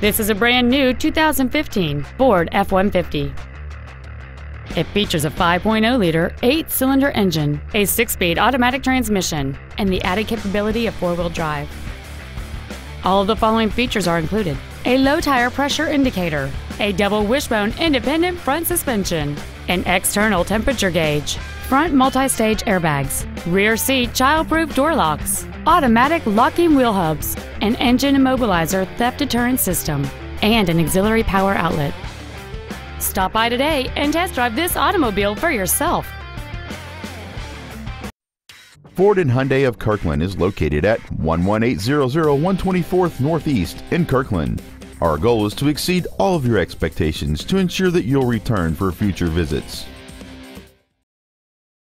This is a brand new 2015 Ford F-150. It features a 5.0 liter, 8 cylinder engine, a 6 speed automatic transmission, and the added capability of 4 wheel drive. All of the following features are included a low tire pressure indicator, a double wishbone independent front suspension, an external temperature gauge, front multi stage airbags, rear seat child proof door locks, automatic locking wheel hubs, an engine immobilizer theft deterrent system, and an auxiliary power outlet. Stop by today and test drive this automobile for yourself. Ford and Hyundai of Kirkland is located at 11800 124th Northeast in Kirkland. Our goal is to exceed all of your expectations to ensure that you'll return for future visits.